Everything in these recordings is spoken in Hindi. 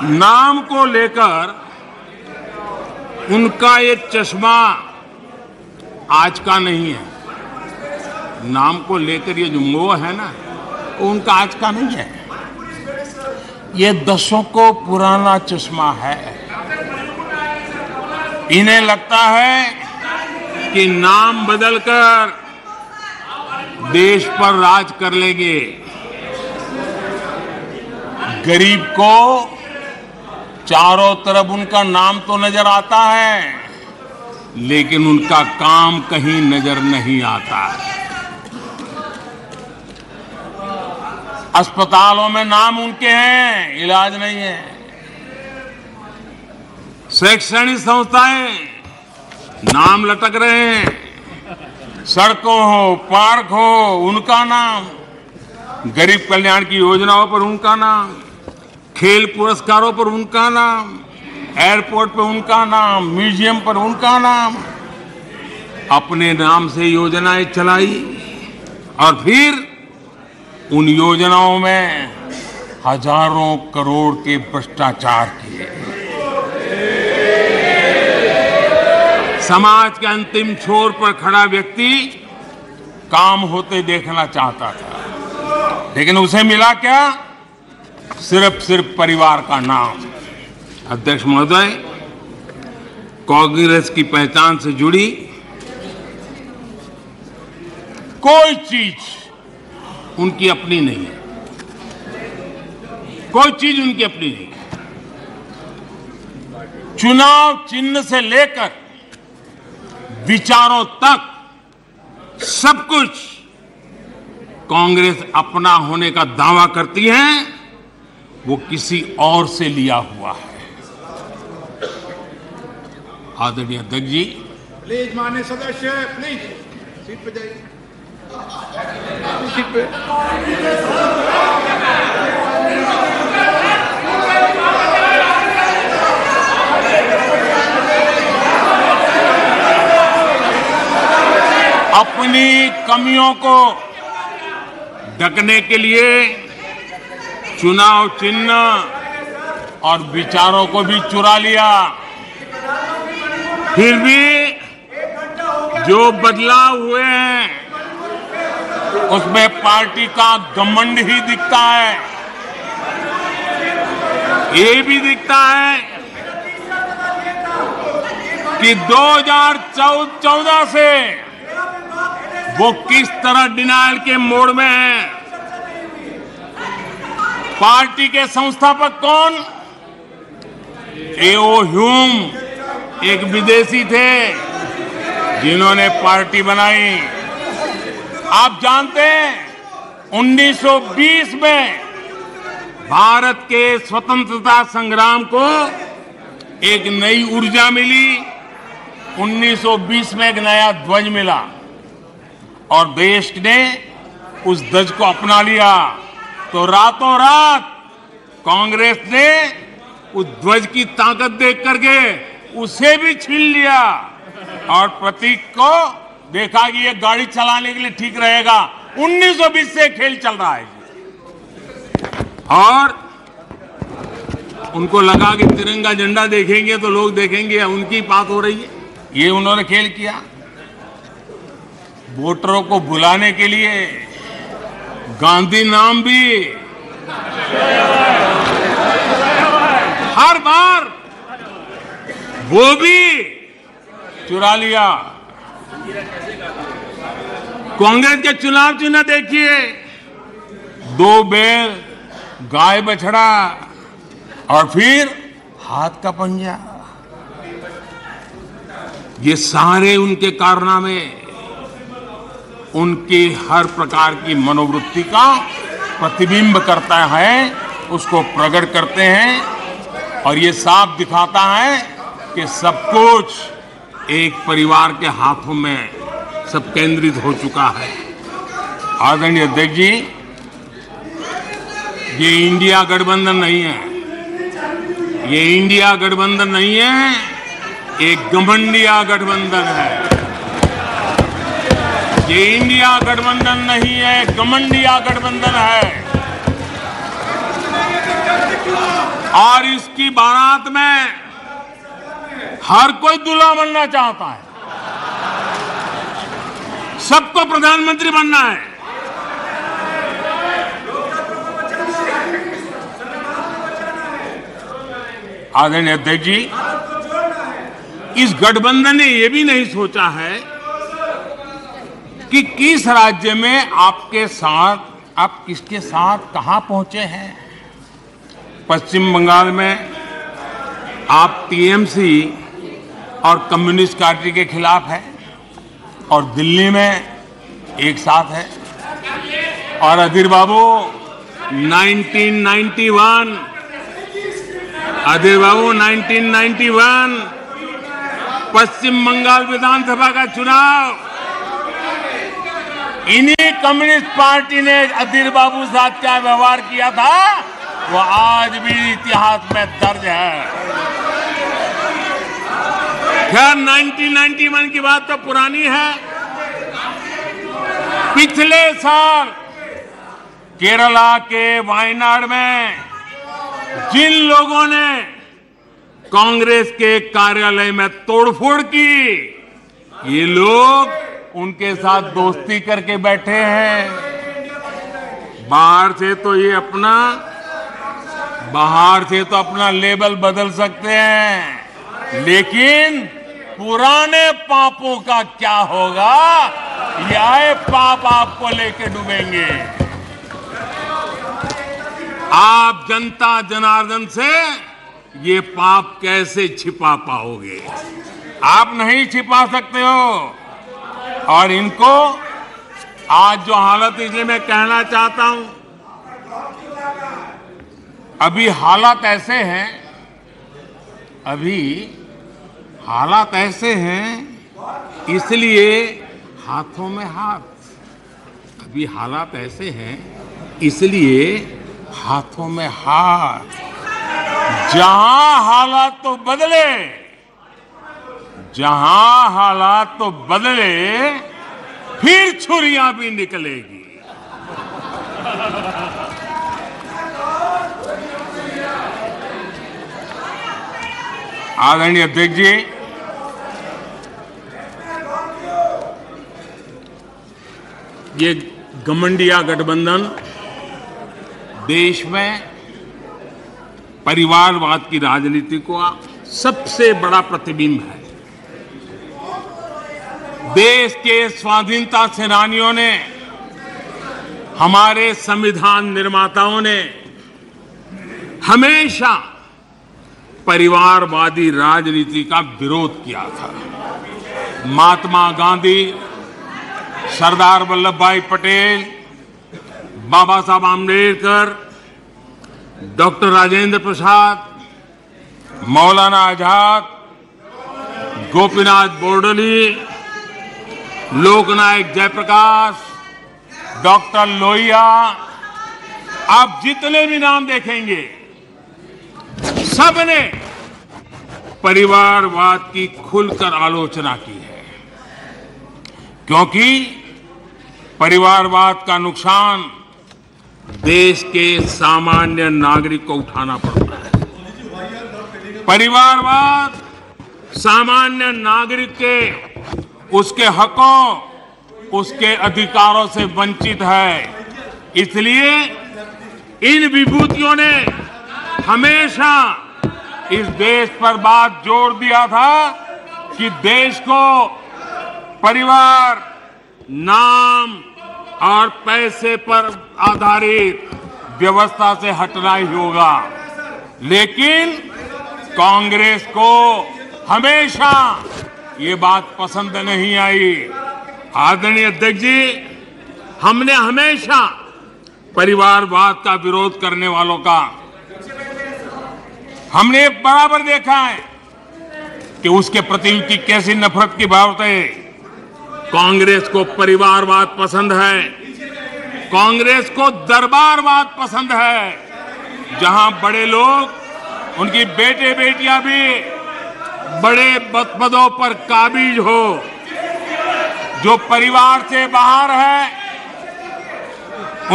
नाम को लेकर उनका ये चश्मा आज का नहीं है। नाम को लेकर ये जो मोह है ना, वो उनका आज का नहीं है। ये को पुराना चश्मा है। इन्हें लगता है कि नाम बदलकर देश पर राज कर लेंगे। गरीब को चारों तरफ़ उनका नाम तो नज़र आता है, लेकिन उनका काम कहीं नज़र नहीं आता। अस्पतालों में नाम उनके हैं, इलाज नहीं है। शैक्षणिक संस्थाएँ नाम लटक रहे हैं। सड़कों हो, पार्क हो, उनका नाम। गरीब कल्याण की योजनाओं पर उनका नाम। खेल पुरस्कारों पर उनका नाम, एयरपोर्ट पर उनका नाम, म्यूज़ियम पर उनका नाम, अपने नाम से योजनाएँ चलाई और फिर उन योजनाओं में हज़ारों करोड़ के भ्रष्टाचार किए। समाज के अंतिम छोर पर खड़ा व्यक्ति काम होते देखना चाहता था। लेकिन उसे मिला क्या? सिर्फ़ सिर्फ़ परिवार का नाम। अध्यक्ष महोदय, कांग्रेस की पहचान से जुड़ी कोई चीज़ उनकी अपनी नहीं है। कोई चीज़ उनकी अपनी नहीं चुनाव चिन्ह से लेकर विचारों तक सब कुछ कांग्रेस अपना होने का दावा करती है। वो किसी और से लिया हुआ है। आदरणीय अध्यक्ष जी। प्लीज़ मान्य सदस्य प्लीज़। सीट पे जाइए। सीट पे। अपनी कमियों को ढकने के लिए चुनाव चिन्ह और विचारों को भी चुरा लिया। फिर भी जो बदलाव हुए हैं, उसमें पार्टी का घमंड ही दिखता है। ये भी दिखता है कि 2014 से वो किस तरह डिनाइल के मोड़ में है। पार्टी के संस्थापक कौन? एओ ह्यूम, एक विदेशी थे जिन्होंने पार्टी बनाई। आप जानते हैं 1920 में भारत के स्वतंत्रता संग्राम को एक नई ऊर्जा मिली। 1920 में एक नया ध्वज मिला और देश ने उस ध्वज को अपना लिया। तो रातों रात कांग्रेस ने उस ध्वज की ताकत देख करके उसे भी छीन लिया। और प्रतीक को देखा कि ये गाड़ी चलाने के लिए ठीक रहेगा। 1920 से खेल चल रहा है। और उनको लगा कि तिरंगा झंडा देखेंगे तो लोग देखेंगे उनकी बात हो रही है। ये उन्होंने खेल किया। वोटरों को बुलाने के लिए गांधी नाम भी। हर बार। वो भी। चुरा लिया। कांग्रेस के चुनाव चिन्ह देखिए। दो बैल गाय बछड़ा और फिर हाथ का पंजा। ये सारे उनके कारनामे। उनकी हर प्रकार की मनोवृत्ति का प्रतिबिंब करता है, उसको प्रकट करते हैं और ये साफ़ दिखाता है कि सब कुछ एक परिवार के हाथों में सब केंद्रित हो चुका है। आदरणीय अध्यक्ष जी, ये इंडिया गठबंधन नहीं है। ये इंडिया गठबंधन नहीं है, एक गमंडिया गठबंधन है। ये इंडिया गठबंधन नहीं है कमंडिया गठबंधन है। और इसकी बारात में हर कोई दूल्हा बनना चाहता है। सबको प्रधानमंत्री बनना है। आदरणीय अध्यक्ष जी, इस गठबंधन ने यह भी नहीं सोचा है कि किस राज्य में आपके साथ, आप किसके साथ कहाँ पहुँचे हैं? पश्चिम बंगाल में आप टीएमसी और कम्युनिस्ट पार्टी के खिलाफ है और दिल्ली में एक साथ है। और अधीर बाबू 1991 अधीर बाबू 1991 पश्चिम बंगाल विधानसभा का चुनाव। इन्हीं कम्युनिस्ट पार्टी ने अधीर बाबू साहब क्या व्यवहार किया था? वो आज भी इतिहास में दर्ज है। खैर 1991 की बात तो पुरानी है। पिछले साल केरला के वायनाड में जिन लोगों ने कांग्रेस के कार्यालय में तोड़फोड़ की, ये लोग उनके साथ दोस्ती करके बैठे हैं। बाहर से तो ये अपना, बाहर से तो अपना लेबल बदल सकते हैं। लेकिन पुराने पापों का क्या होगा? यह पाप आपको लेके डूबेंगे। आप जनता जनार्दन से ये पाप कैसे छिपा पाओगे? आप नहीं छिपा सकते हो। और इनको आज जो हालत इसलिए मैं कहना चाहता हूँ, अभी हालात ऐसे हैं, अभी हालात ऐसे हैं, इसलिए हाथों में हाथ, अभी हालात ऐसे हैं, इसलिए हाथों में हाथ, जहाँ हालात तो बदले जहाँ हालात तो बदले, फिर छुरियाँ भी निकलेगी। आदरणीय अध्यक्ष जी, ये गमंडिया गठबंधन देश में परिवारवाद की राजनीति को सबसे बड़ा प्रतिबिंब है। देश के स्वाधीनता सेनानियों ने, हमारे संविधान निर्माताओं ने हमेशा परिवारवादी राजनीति का विरोध किया था। महात्मा गांधी, सरदार वल्लभ भाई पटेल, बाबा साहब आम्बेडकर डॉक्टर राजेंद्र प्रसाद, मौलाना आज़ाद, गोपीनाथ बोर्डली लोकनायक जयप्रकाश, डॉक्टर लोहिया, आप जितने भी नाम देखेंगे, सबने परिवारवाद की खुलकर आलोचना की है। क्योंकि परिवारवाद का नुकसान देश के सामान्य नागरिक को उठाना पड़ता है। परिवारवाद सामान्य नागरिक के उसके हकों उसके अधिकारों से वंचित है। इसलिए इन विभूतियों ने हमेशा इस देश पर बात ज़ोर दिया था कि देश को परिवार, नाम और पैसे पर आधारित व्यवस्था से हटना ही होगा। लेकिन कांग्रेस को हमेशा ये बात पसंद नहीं आई। आदरणीय अध्यक्ष जी, हमने हमेशा परिवारवाद का विरोध करने वालों का हमने बराबर देखा है कि उसके प्रति उनकी कैसी नफरत की बात है। कांग्रेस को परिवारवाद पसंद है। कांग्रेस को दरबारवाद पसंद है। जहाँ बड़े लोग, उनकी बेटे बेटियाँ भी बड़े पदों पर काबिज हो, जो परिवार से बाहर है,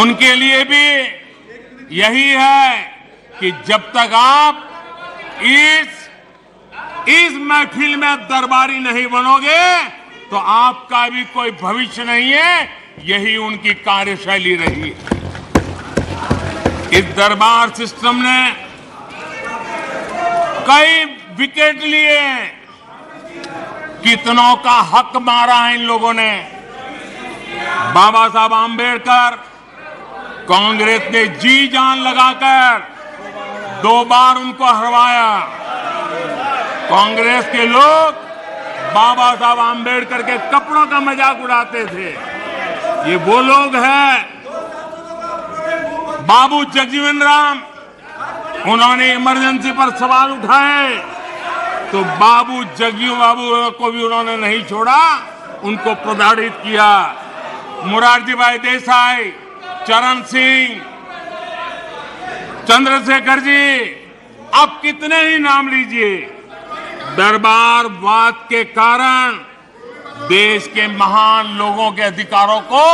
उनके लिए भी यही है कि जब तक आप इस इस महफिल में दरबारी नहीं बनोगे तो आपका भी कोई भविष्य नहीं है, यही उनकी कार्यशैली रही इस दरबार सिस्टम ने कई विकेट लिए कितनों का हक मारा है इन लोगों ने। बाबा साहब आम्बेडकर कांग्रेस ने जी जान लगाकर दो बार उनको हरवाया। कांग्रेस के लोग बाबा साहब आम्बेडकर के कपड़ों का मज़ाक उड़ाते थे। ये वो लोग हैं। बाबू जगजीवन राम, उन्होंने इमरजेंसी पर सवाल उठाए। तो बाबू जगजीव बाबू को भी उन्होंने नहीं छोड़ा, उनको प्रताड़ित किया। मुरारजी भाई देसाई, चरण सिंह, चंद्रशेखर जी, आप कितने ही नाम लीजिए। दरबार वाद के कारण देश के महान लोगों के अधिकारों को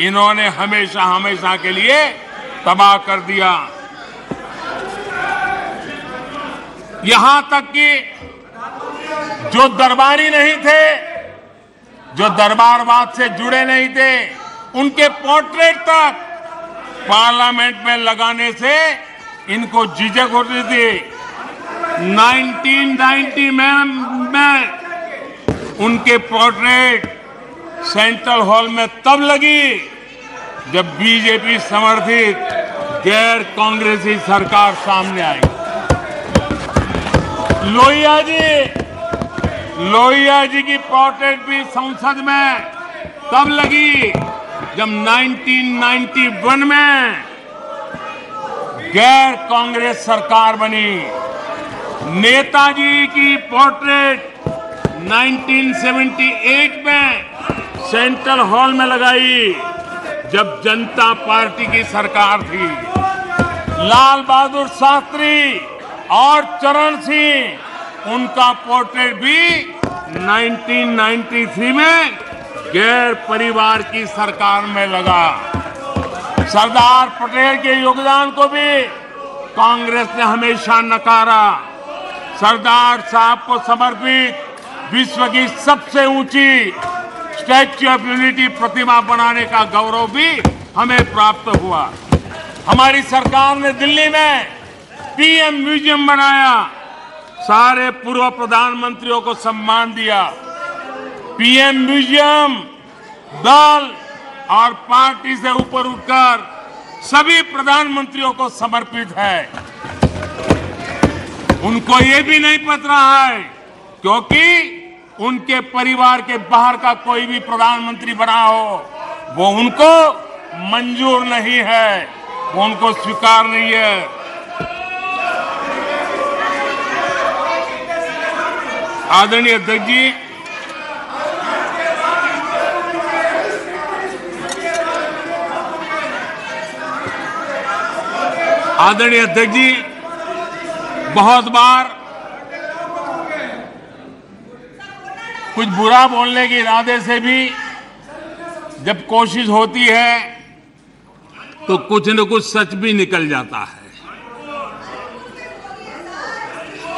इन्होंने हमेशा हमेशा के लिए तबाह कर दिया। यहाँ तक कि जो दरबारी नहीं थे जो दरबारवाद से जुड़े नहीं थे उनके पोर्ट्रेट तक पार्लियामेंट में लगाने से इनको झिझक होती थी। 1990 में, में उनके पोर्ट्रेट सेंट्रल हॉल में तब लगी जब बीजेपी समर्थित गैर कांग्रेसी सरकार सामने आई। लोहिया जी लोहिया जी की पोर्ट्रेट भी संसद में तब लगी, जब 1991 में गैर कांग्रेस सरकार बनी। नेताजी की पोर्ट्रेट 1978 में सेंट्रल हॉल में लगाई, जब जनता पार्टी की सरकार थी। लाल बहादुर शास्त्री और चरण सिंह, उनका पोर्ट्रेट भी 1993 में गैर परिवार की सरकार में लगा। सरदार पटेल के योगदान को भी कांग्रेस ने हमेशा नकारा। सरदार साहब को समर्पित विश्व की सबसे ऊँची स्टैच्यू ऑफ़ यूनिटी प्रतिमा बनाने का गौरव भी हमें प्राप्त हुआ। हमारी सरकार ने दिल्ली में पीएम म्यूज़ियम बनाया। सारे पूर्व प्रधानमंत्रियों को सम्मान दिया। पीएम म्यूज़ियम दल और पार्टी से ऊपर उठकर सभी प्रधानमंत्रियों को समर्पित है। उनको ये भी नहीं पता है, क्योंकि उनके परिवार के बाहर का कोई भी प्रधानमंत्री बना हो, वो उनको मंजूर नहीं है, वो उनको स्वीकार नहीं है। आदरणीय अध्यक्ष जी। आदरणीय अध्यक्ष जी, बहुत बार कुछ बुरा बोलने के इरादे से भी जब कोशिश होती है तो कुछ न कुछ सच भी निकल जाता है।